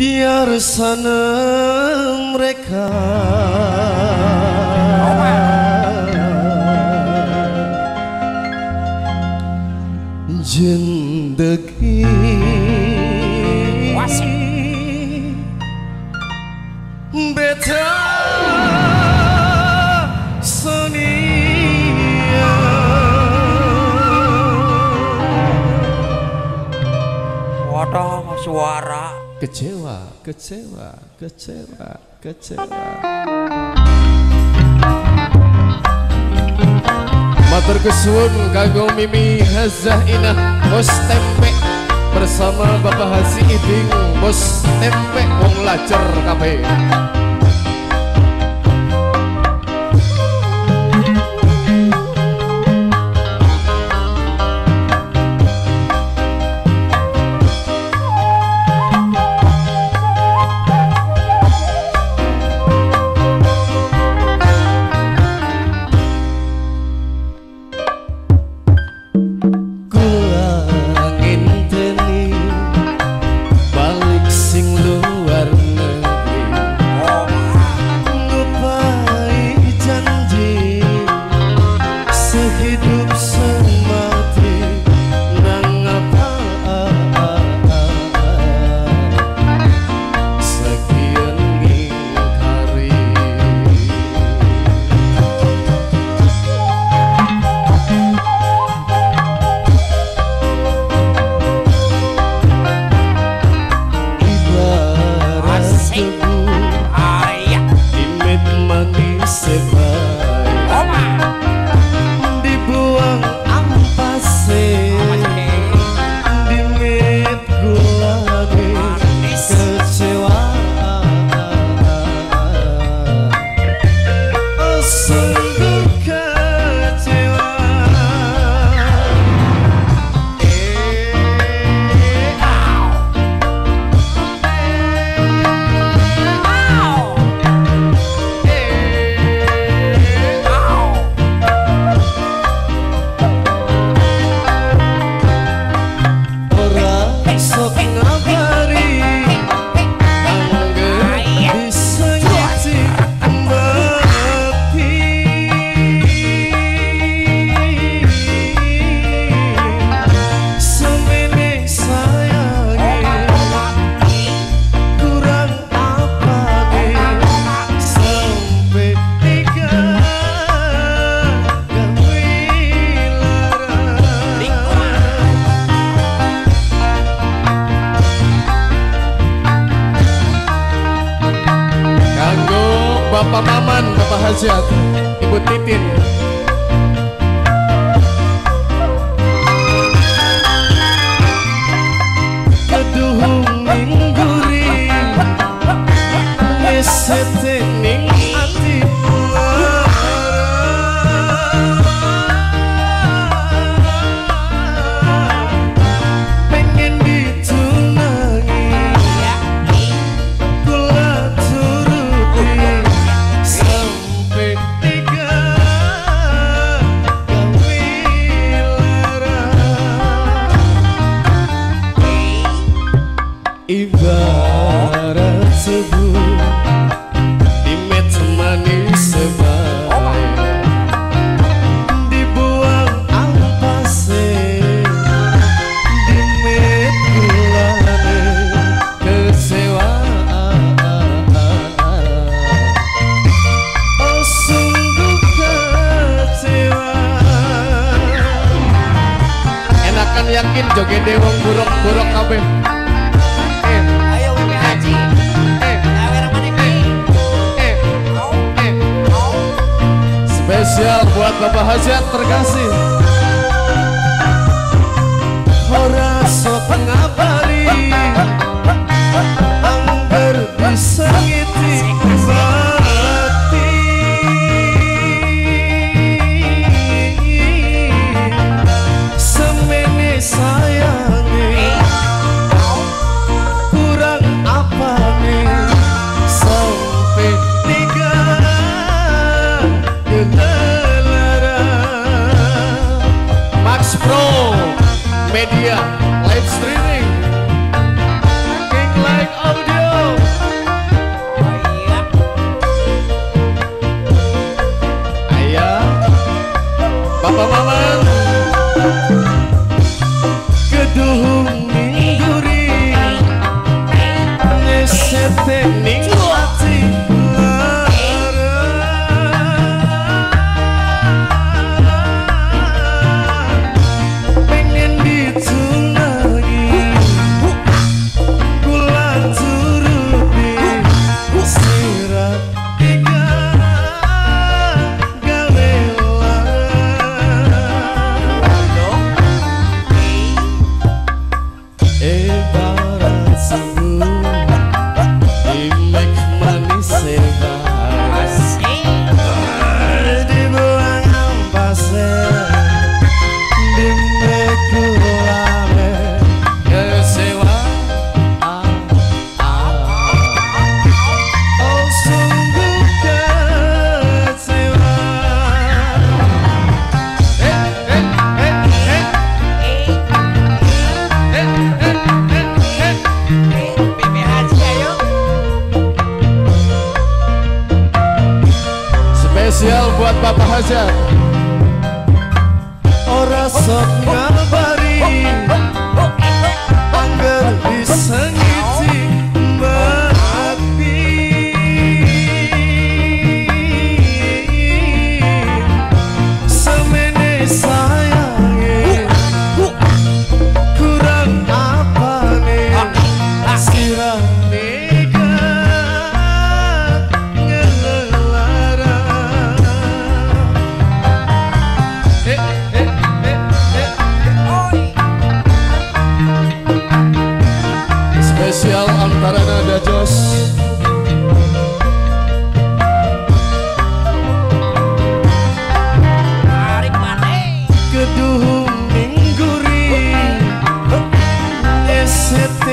biar sana mereka. Jendeki. Beta senia wadah suara kecewa, kecewa, kecewa, kecewa. Matur kesuwun kanggo Mimi Hazah Inah Bos Tempe bersama Bapak hasi Ibing Bos Tempe wong lacer kabeh. một tí tiền Ojo gede wong buruk-buruk kabeh. Eh, eh, eh, Spesial buat Bapak Hajat terkasih. Bapak Hazard orang sok spesial antara Nada Jos. Keduh minggu ring ST